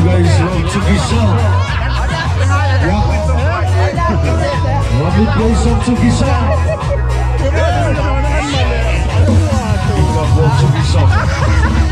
you guys love Tsukisa. Yeah. Lovely place of Tsukisa. Pick up love Tsukisa.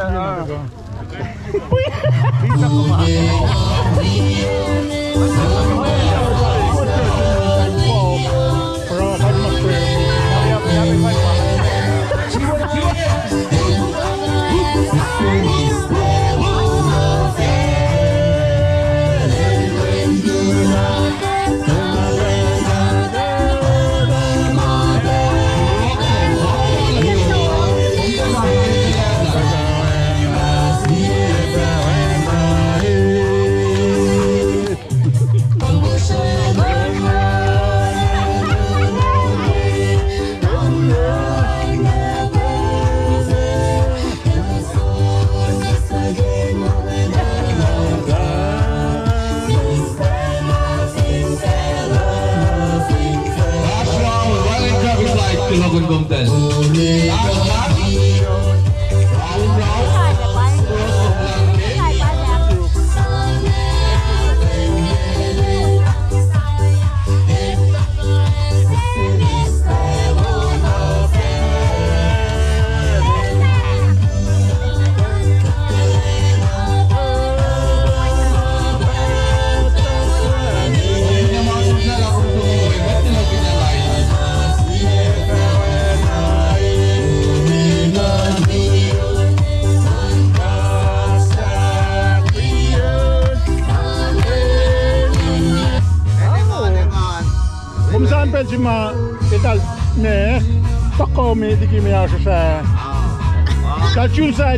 谢谢 que va con Comtas. ma e dal ne to come di chi mi ha cioè da chiusa